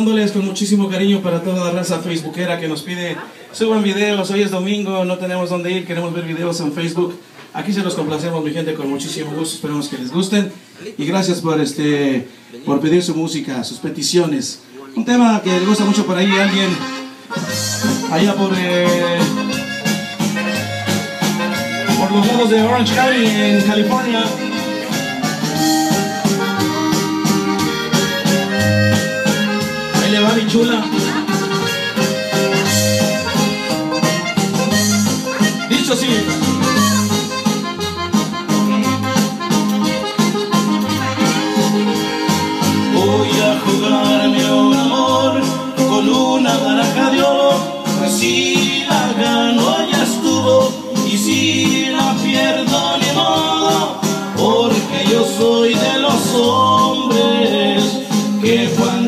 saludándoles con muchísimo cariño para toda la raza facebookera que nos pide suban videos, hoy es domingo, no tenemos dónde ir, queremos ver videos en Facebook. Aquí se los complacemos mi gente con muchísimo gusto, esperamos que les gusten y gracias por este por pedir su música, sus peticiones. Un tema que le gusta mucho por ahí alguien allá por eh, por los lados de Orange County en California. Chula. Dicho así. Voy a jugarme un amor con una baraja de oro. Pues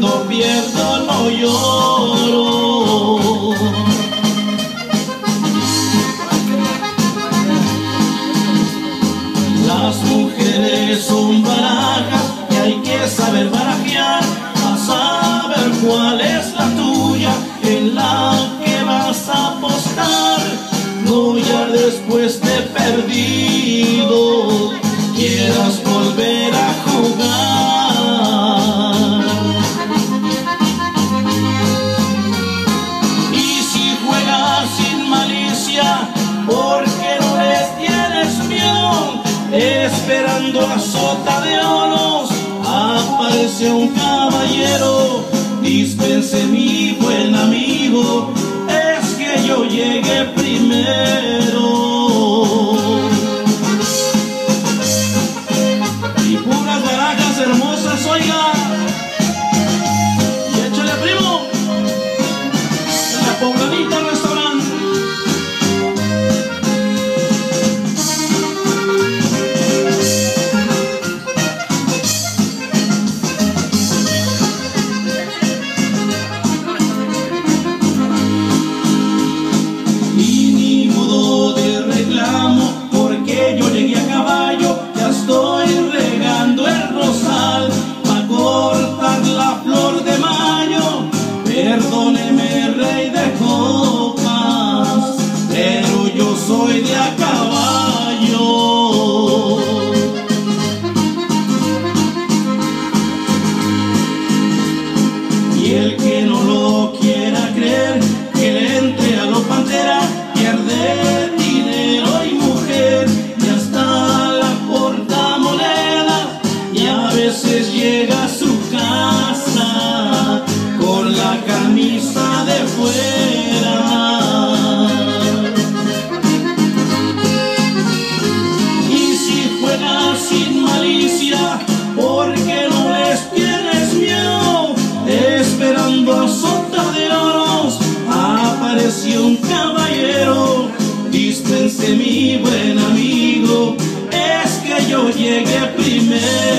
cuando pierdo no lloro. Las mujeres son barajas y hay que saber barajear a saber cuál es la tuya en la que vas a apostar. No ya después de perdido esperando a sota de oros, aparece un caballero, dispense mi buen amigo, es que yo llegué primero. Rey de copas, pero yo soy de a apareció un caballero, dispense mi buen amigo, es que yo llegué primero.